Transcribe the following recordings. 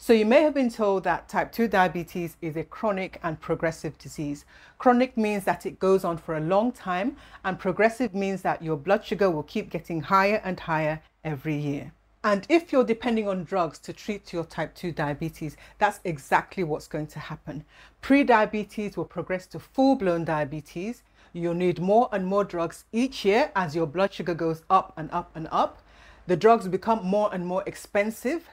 So you may have been told that type 2 diabetes is a chronic and progressive disease. Chronic means that it goes on for a long time and progressive means that your blood sugar will keep getting higher and higher every year. And if you're depending on drugs to treat your type 2 diabetes, that's exactly what's going to happen. Pre-diabetes will progress to full-blown diabetes. You'll need more and more drugs each year as your blood sugar goes up and up and up. The drugs become more and more expensive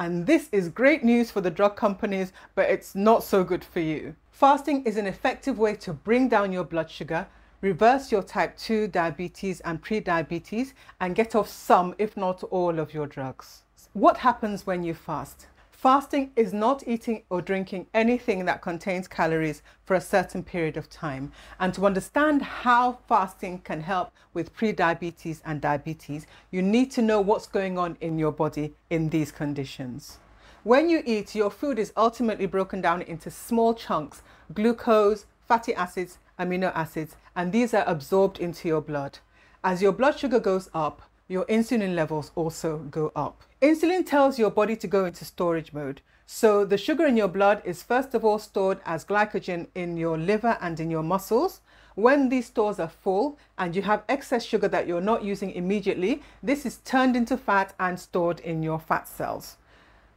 and this is great news for the drug companies, but it's not so good for you. Fasting is an effective way to bring down your blood sugar, reverse your type 2 diabetes and pre-diabetes, and get off some, if not all, of your drugs. What happens when you fast? Fasting is not eating or drinking anything that contains calories for a certain period of time. And to understand how fasting can help with prediabetes and diabetes, you need to know what's going on in your body in these conditions. When you eat, your food is ultimately broken down into small chunks, glucose, fatty acids, amino acids, and these are absorbed into your blood. As your blood sugar goes up, your insulin levels also go up. Insulin tells your body to go into storage mode. So the sugar in your blood is first of all stored as glycogen in your liver and in your muscles. When these stores are full and you have excess sugar that you're not using immediately, this is turned into fat and stored in your fat cells.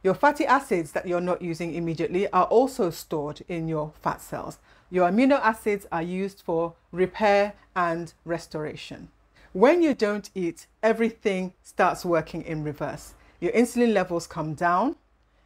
Your fatty acids that you're not using immediately are also stored in your fat cells. Your amino acids are used for repair and restoration. When you don't eat, everything starts working in reverse your insulin levels come down,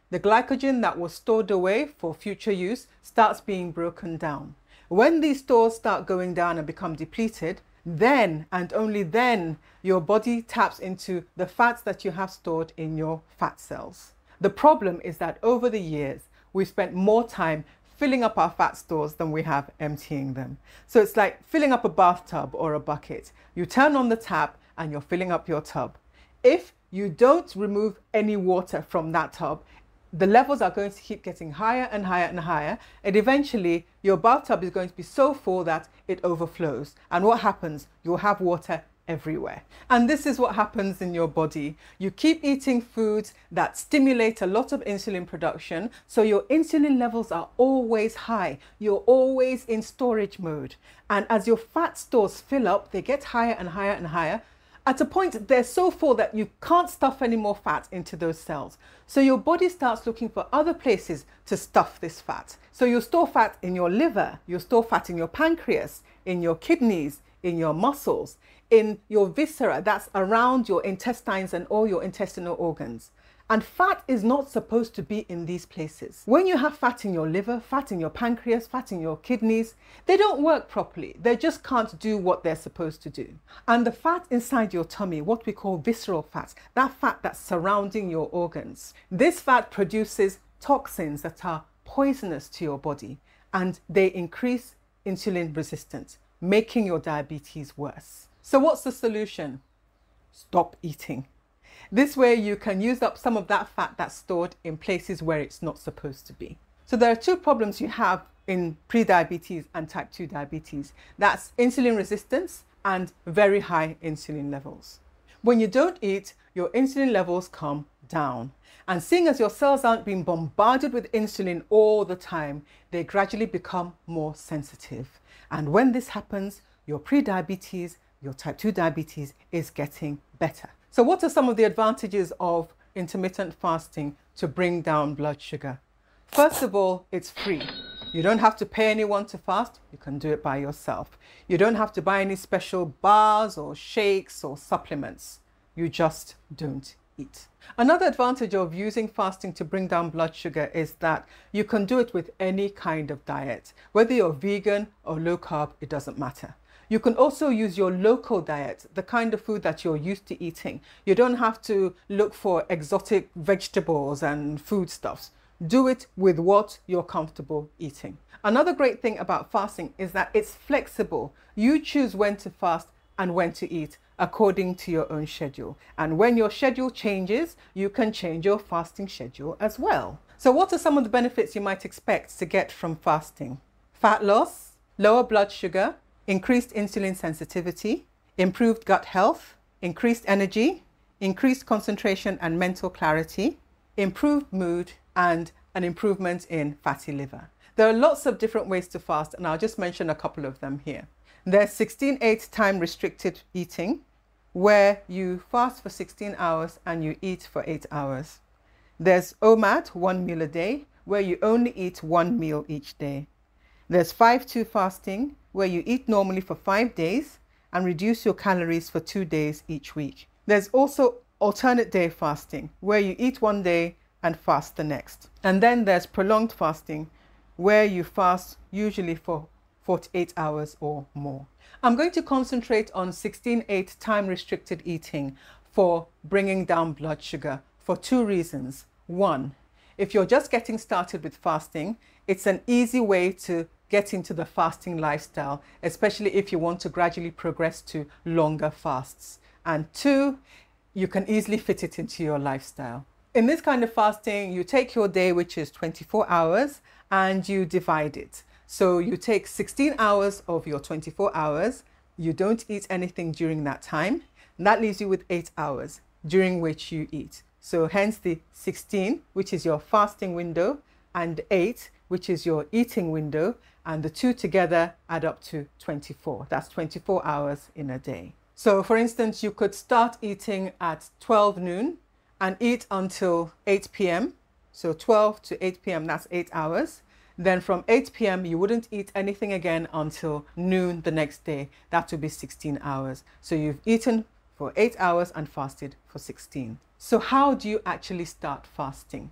the glycogen that was stored away for future use starts being broken down. When these stores start going down and become depleted, then and only then your body taps into the fats that you have stored in your fat cells. The problem is that over the years, we've spent more time filling up our fat stores than we have emptying them. So it's like filling up a bathtub or a bucket. You turn on the tap and you're filling up your tub. If you don't remove any water from that tub, the levels are going to keep getting higher and higher and higher. And eventually your bathtub is going to be so full that it overflows. And what happens? You'll have water everywhere. And this is what happens in your body. You keep eating foods that stimulate a lot of insulin production. So your insulin levels are always high. You're always in storage mode. And as your fat stores fill up, they get higher and higher and higher at a point, they're so full that you can't stuff any more fat into those cells. So your body starts looking for other places to stuff this fat. So you store fat in your liver, you store fat in your pancreas, in your kidneys, in your muscles, in your viscera, that's around your intestines and all your intestinal organs. And fat is not supposed to be in these places. When you have fat in your liver, fat in your pancreas, fat in your kidneys, they don't work properly. They just can't do what they're supposed to do. And the fat inside your tummy, what we call visceral fat, that fat that's surrounding your organs, this fat produces toxins that are poisonous to your body and they increase insulin resistance, making your diabetes worse. So what's the solution? Stop eating. This way you can use up some of that fat that's stored in places where it's not supposed to be. So there are two problems you have in pre-diabetes and type 2 diabetes. That's insulin resistance and very high insulin levels. When you don't eat, your insulin levels come down. And seeing as your cells aren't being bombarded with insulin all the time, they gradually become more sensitive. And when this happens, your pre-diabetes, your type 2 diabetes is getting better. So what are some of the advantages of intermittent fasting to bring down blood sugar? First of all, it's free. You don't have to pay anyone to fast. You can do it by yourself. You don't have to buy any special bars or shakes or supplements. You just don't eat. Another advantage of using fasting to bring down blood sugar is that you can do it with any kind of diet. Whether you're vegan or low carb, it doesn't matter. You can also use your local diet, the kind of food that you're used to eating. You don't have to look for exotic vegetables and foodstuffs. Do it with what you're comfortable eating. Another great thing about fasting is that it's flexible. You choose when to fast and when to eat according to your own schedule. And when your schedule changes, you can change your fasting schedule as well. So what are some of the benefits you might expect to get from fasting? Fat loss, lower blood sugar, increased insulin sensitivity, improved gut health, increased energy, increased concentration and mental clarity, improved mood, and an improvement in fatty liver. There are lots of different ways to fast, and I'll just mention a couple of them here. There's 16 8 time restricted eating, where you fast for 16 hours and you eat for 8 hours. There's OMAD, one meal a day, where you only eat one meal each day. There's 5 2 fasting, where you eat normally for 5 days and reduce your calories for 2 days each week. There's also alternate day fasting, where you eat one day and fast the next. And then there's prolonged fasting, where you fast usually for 48 hours or more. I'm going to concentrate on 16-8 time restricted eating for bringing down blood sugar for two reasons. One, if you're just getting started with fasting, it's an easy way to get into the fasting lifestyle, especially if you want to gradually progress to longer fasts. And two, you can easily fit it into your lifestyle. In this kind of fasting, you take your day, which is 24 hours, and you divide it. So you take 16 hours of your 24 hours, you don't eat anything during that time, and that leaves you with eight hours during which you eat. So hence the 16, which is your fasting window, and 8, which is your eating window, and the two together add up to 24. That's 24 hours in a day. So for instance, you could start eating at 12 noon and eat until 8 p.m. So 12 to 8 p.m., that's eight hours. Then from 8 p.m., you wouldn't eat anything again until noon the next day. That would be 16 hours. So you've eaten for eight hours and fasted for 16. So, how do you actually start fasting?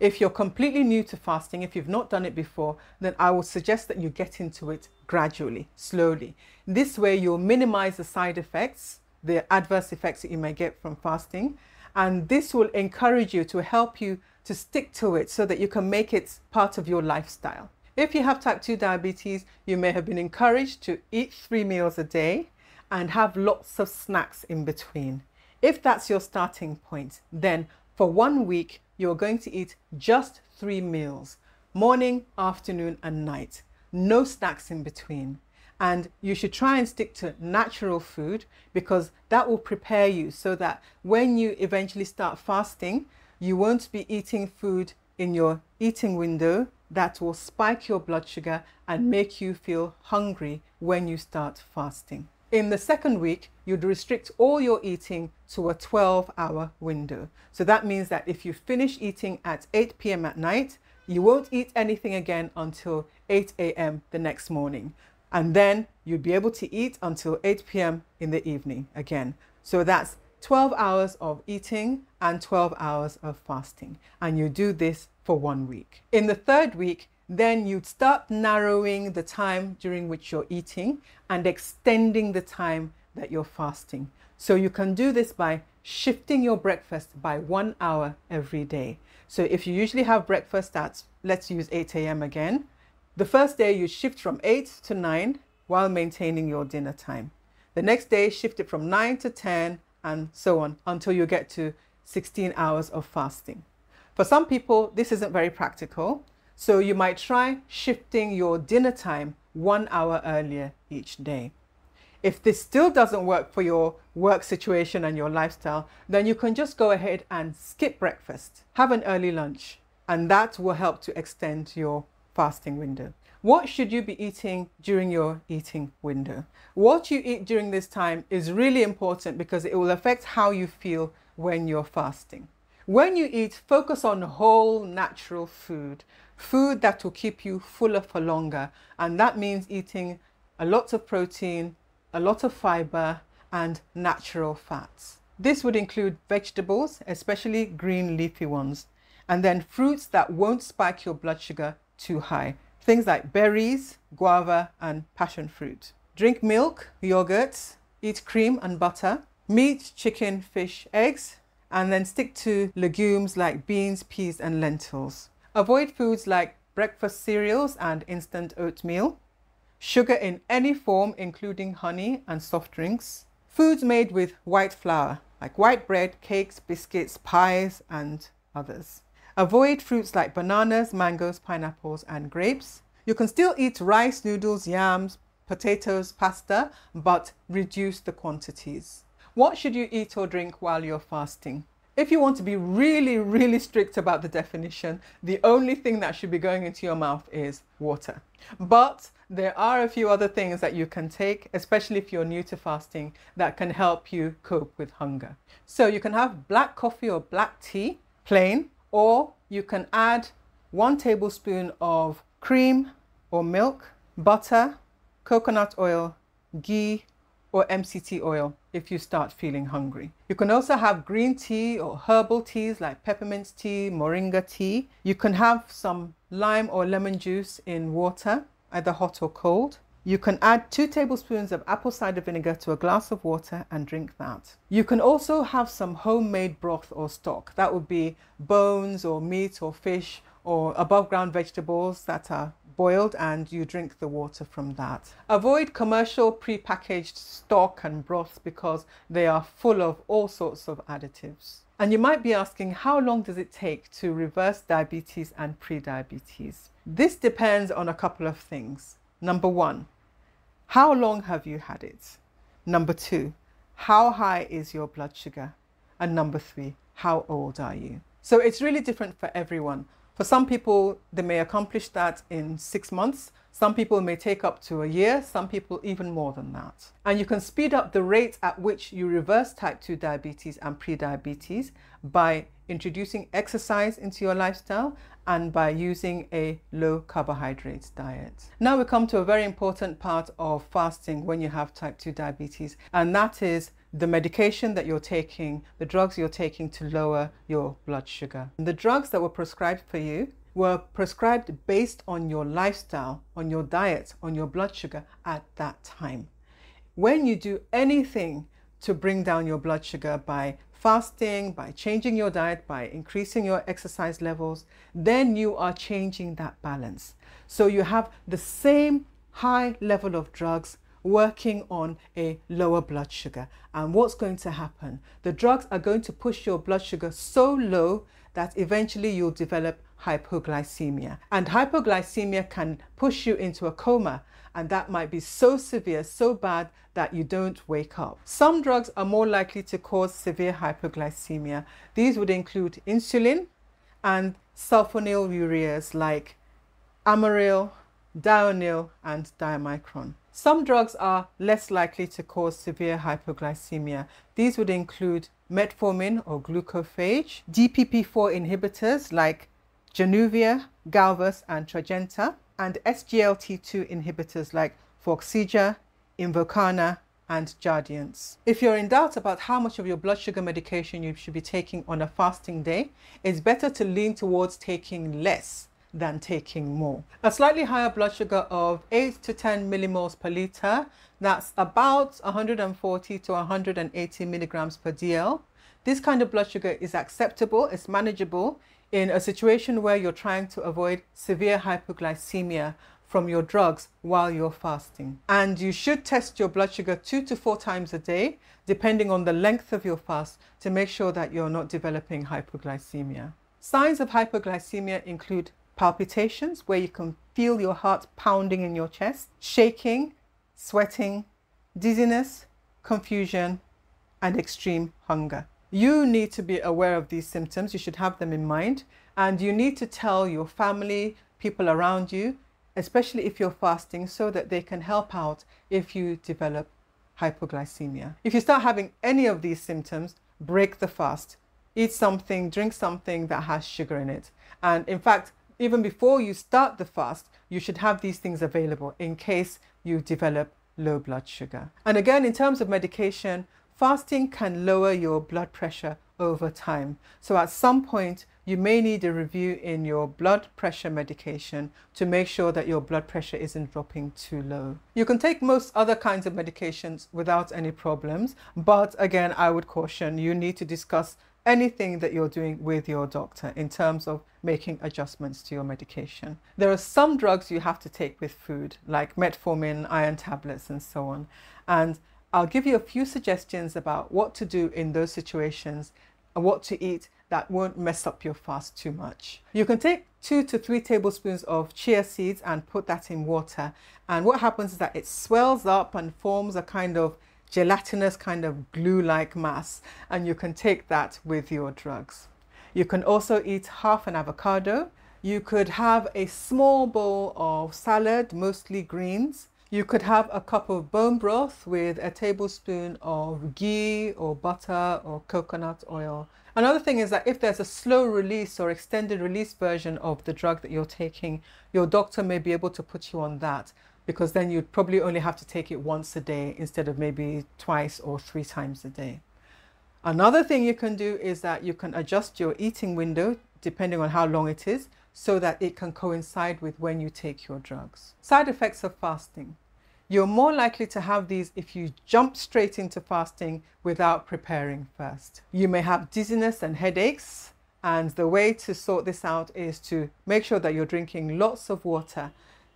If you're completely new to fasting, if you've not done it before, then I would suggest that you get into it gradually, slowly. This way, you'll minimize the side effects, the adverse effects that you may get from fasting, and this will encourage you to help you to stick to it so that you can make it part of your lifestyle. If you have type 2 diabetes, you may have been encouraged to eat three meals a day and have lots of snacks in between. If that's your starting point, then for one week, you're going to eat just three meals morning, afternoon, and night. No snacks in between. And you should try and stick to natural food because that will prepare you so that when you eventually start fasting, you won't be eating food in your eating window that will spike your blood sugar and make you feel hungry when you start fasting. In the second week, you'd restrict all your eating to a 12 hour window. So that means that if you finish eating at 8 p.m. at night, you won't eat anything again until 8 a.m. the next morning. And then you'd be able to eat until 8 p.m. in the evening again. So that's 12 hours of eating and 12 hours of fasting. And you do this for one week. In the third week, then you'd start narrowing the time during which you're eating and extending the time that you're fasting. So you can do this by shifting your breakfast by one hour every day. So if you usually have breakfast at, let's use 8 a.m. again, the first day you shift from 8 to 9 while maintaining your dinner time. The next day, shift it from 9 to 10 and so on until you get to 16 hours of fasting. For some people, this isn't very practical. So you might try shifting your dinner time one hour earlier each day. If this still doesn't work for your work situation and your lifestyle, then you can just go ahead and skip breakfast, have an early lunch, and that will help to extend your fasting window. What should you be eating during your eating window? What you eat during this time is really important because it will affect how you feel when you're fasting. When you eat, focus on whole natural food food that will keep you fuller for longer. And that means eating a lot of protein, a lot of fiber, and natural fats. This would include vegetables, especially green leafy ones, and then fruits that won't spike your blood sugar too high. Things like berries, guava, and passion fruit. Drink milk, yogurt, eat cream and butter, meat, chicken, fish, eggs, and then stick to legumes like beans, peas, and lentils. Avoid foods like breakfast cereals and instant oatmeal, sugar in any form, including honey and soft drinks, foods made with white flour, like white bread, cakes, biscuits, pies, and others. Avoid fruits like bananas, mangoes, pineapples, and grapes. You can still eat rice, noodles, yams, potatoes, pasta, but reduce the quantities. What should you eat or drink while you're fasting? If you want to be really, really strict about the definition, the only thing that should be going into your mouth is water. But there are a few other things that you can take, especially if you're new to fasting, that can help you cope with hunger. So you can have black coffee or black tea, plain, or you can add one tablespoon of cream or milk, butter, coconut oil, ghee, or MCT oil if you start feeling hungry. You can also have green tea or herbal teas like peppermint tea, moringa tea. You can have some lime or lemon juice in water, either hot or cold. You can add two tablespoons of apple cider vinegar to a glass of water and drink that. You can also have some homemade broth or stock. That would be bones or meat or fish or above ground vegetables that are boiled and you drink the water from that. Avoid commercial pre-packaged stock and broths because they are full of all sorts of additives. And you might be asking, how long does it take to reverse diabetes and pre-diabetes? This depends on a couple of things. Number one, how long have you had it? Number two, how high is your blood sugar? And number three, how old are you? So it's really different for everyone. For some people, they may accomplish that in six months. Some people may take up to a year, some people even more than that. And you can speed up the rate at which you reverse type 2 diabetes and prediabetes by introducing exercise into your lifestyle and by using a low carbohydrate diet. Now we come to a very important part of fasting when you have type 2 diabetes, and that is the medication that you're taking, the drugs you're taking to lower your blood sugar. The drugs that were prescribed for you were prescribed based on your lifestyle, on your diet, on your blood sugar at that time. When you do anything to bring down your blood sugar by fasting, by changing your diet, by increasing your exercise levels, then you are changing that balance. So you have the same high level of drugs working on a lower blood sugar. And what's going to happen? The drugs are going to push your blood sugar so low that eventually you'll develop hypoglycemia. And hypoglycemia can push you into a coma and that might be so severe, so bad that you don't wake up. Some drugs are more likely to cause severe hypoglycemia. These would include insulin and sulfonylureas like Amaryl, Daonil, and Diamicron. Some drugs are less likely to cause severe hypoglycemia. These would include metformin or glucophage, DPP4 inhibitors like Januvia, Galvus, and Tradjenta, and SGLT2 inhibitors like Forxiga, Invokana, and Jardiance. If you're in doubt about how much of your blood sugar medication you should be taking on a fasting day, it's better to lean towards taking less than taking more. A slightly higher blood sugar of 8 to 10 millimoles per liter, that's about 140 to 180 milligrams per DL. This kind of blood sugar is acceptable, it's manageable in a situation where you're trying to avoid severe hypoglycemia from your drugs while you're fasting. And you should test your blood sugar two to four times a day, depending on the length of your fast, to make sure that you're not developing hypoglycemia. Signs of hypoglycemia include palpitations, where you can feel your heart pounding in your chest, shaking, sweating, dizziness, confusion, and extreme hunger. You need to be aware of these symptoms. You should have them in mind. And you need to tell your family, people around you, especially if you're fasting, so that they can help out if you develop hypoglycemia. If you start having any of these symptoms, break the fast. Eat something, drink something that has sugar in it. And in fact, even before you start the fast, you should have these things available in case you develop low blood sugar. And again, in terms of medication, fasting can lower your blood pressure over time. So at some point, you may need a review in your blood pressure medication to make sure that your blood pressure isn't dropping too low. You can take most other kinds of medications without any problems, but again, I would caution you need to discuss anything that you're doing with your doctor in terms of making adjustments to your medication. There are some drugs you have to take with food, like metformin, iron tablets, and so on. And I'll give you a few suggestions about what to do in those situations and what to eat that won't mess up your fast too much. You can take two to three tablespoons of chia seeds and put that in water. And what happens is that it swells up and forms a kind of gelatinous kind of glue-like mass and you can take that with your drugs. You can also eat half an avocado. You could have a small bowl of salad, mostly greens. You could have a cup of bone broth with a tablespoon of ghee or butter or coconut oil. Another thing is that if there's a slow release or extended release version of the drug that you're taking, your doctor may be able to put you on that because then you'd probably only have to take it once a day instead of maybe twice or three times a day. Another thing you can do is that you can adjust your eating window depending on how long it is so that it can coincide with when you take your drugs. Side effects of fasting. You're more likely to have these if you jump straight into fasting without preparing first. You may have dizziness and headaches, and the way to sort this out is to make sure that you're drinking lots of water,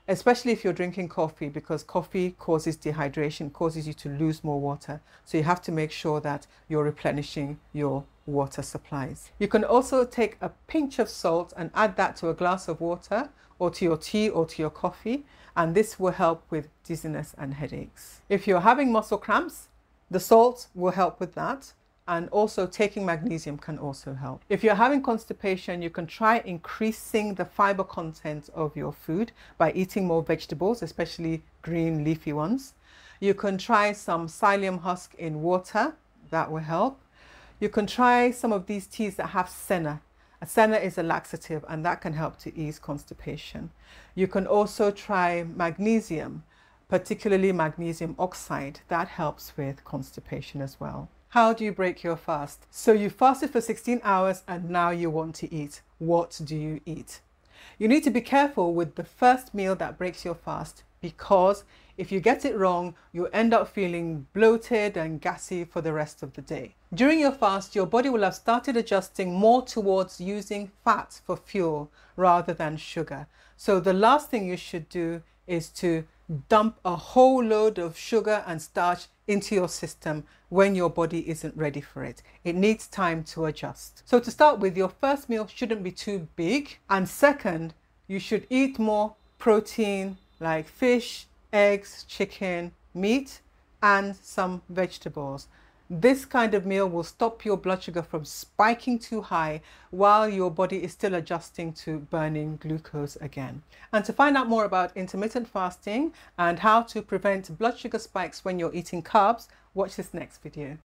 especially if you're drinking coffee, because coffee causes dehydration, causes you to lose more water. So you have to make sure that you're replenishing your water supplies. You can also take a pinch of salt and add that to a glass of water or to your tea or to your coffee and this will help with dizziness and headaches. If you're having muscle cramps, the salt will help with that and also taking magnesium can also help. If you're having constipation, you can try increasing the fiber content of your food by eating more vegetables, especially green leafy ones. You can try some psyllium husk in water, that will help. You can try some of these teas that have senna. A senna is a laxative and that can help to ease constipation. You can also try magnesium, particularly magnesium oxide. That helps with constipation as well. How do you break your fast? So you fasted for 16 hours and now you want to eat. What do you eat? You need to be careful with the first meal that breaks your fast because if you get it wrong, you'll end up feeling bloated and gassy for the rest of the day. During your fast, your body will have started adjusting more towards using fat for fuel rather than sugar. So the last thing you should do is to dump a whole load of sugar and starch into your system when your body isn't ready for it. It needs time to adjust. So to start with, your first meal shouldn't be too big. And second, you should eat more protein like fish, eggs, chicken, meat, and some vegetables. This kind of meal will stop your blood sugar from spiking too high while your body is still adjusting to burning glucose again. And to find out more about intermittent fasting and how to prevent blood sugar spikes when you're eating carbs, watch this next video.